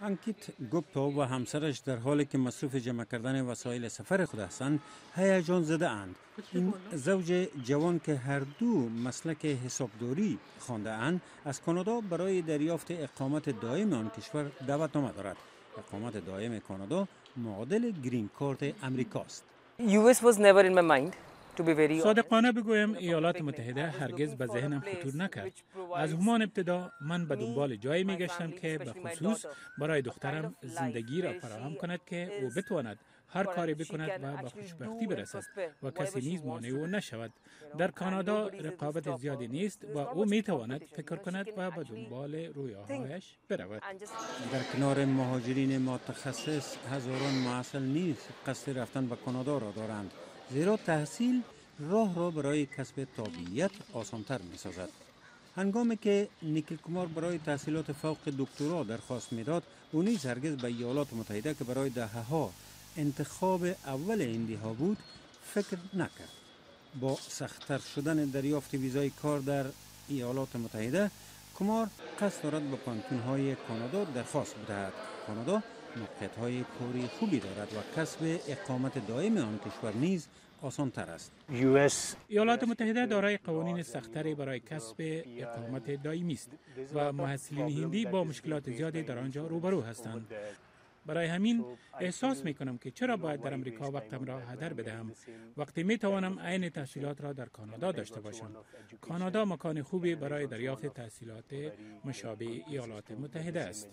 انکیت گوپتا و همسرش در حالی که مصروف جمع کردن وسایل سفر خود هستند هیجان زده اند. این زوج جوان که هر دو مسلک حسابداری خوانده اند از کانادا برای دریافت اقامت دائم آن کشور دعوتنامه دارد. اقامت دائم کانادا معادل گرین کارت امریکاست. US was never in my mind. To be very صادقانه بگویم ایالات متحده هرگز به ذهنم خطور نکرد. از همان ابتدا من به دنبال جایی می گشتم که به خصوص برای دخترم زندگی را فراهم کند که او بتواند هر کاری بکند و به خوشبختی برسد و کسی نیز مانع او نشود. در کانادا رقابت زیادی نیست و او می تواند فکر کند و به دنبال رویاهایش برود. در کنار مهاجرین متخصص هزاران معسل نیز قصد رفتن به کانادا را دارند. زیرا تحصیل راه را برای کسب تابعیت آسانتر می سازد. هنگامی که نیکل کمار برای تحصیلات فوق دکترا درخواست می‌داد او نیز هرگز به ایالات متحده که برای دهه ها انتخاب اول هندی ها بود فکر نکرد با سختتر شدن دریافت ویزای کار در ایالات متحده کمار قصد دارد به پانتون های کانادا درخواست بدهد کانادا موقعیت های کاری خوبی دارد و کسب اقامت دائم آن کشور نیز آسان تر است US ایالات متحده دارای قوانین سختری برای کسب اقامت دائمی است و محصلین هندی با مشکلات زیادی در آنجا روبرو هستند. برای همین احساس می کنم که چرا باید در امریکا وقتم را هدر بدهم. وقتی می توانم عین تحصیلات را در کانادا داشته باشم. کانادا مکان خوبی برای دریافت تحصیلات مشابه ایالات متحده است.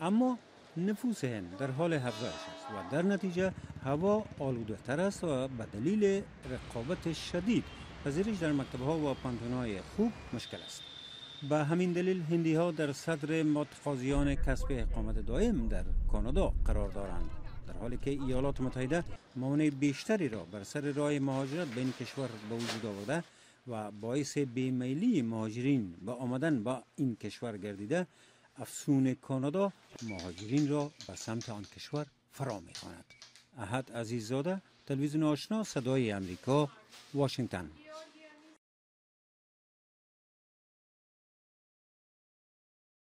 اما نفوس هند در حال افزایش است و در نتیجه هوا آلوده تر است و به دلیل رقابت شدید پذیرش در مکتبه ها و پانتون های خوب مشکل است. به همین دلیل هندی ها در صدر متقاضیان کسب اقامت دائم در کانادا قرار دارند. در حالی که ایالات متحده موانع بیشتری را بر سر راه مهاجرت به این کشور به وجود آورده و باعث بیمیلی مهاجرین به آمدن به این کشور گردیده افسون کانادا مهاجرین را به سمت آن کشور فرا می‌خواند. احد عزیززاده تلویزیون آشنا صدای امریکا واشنگتن.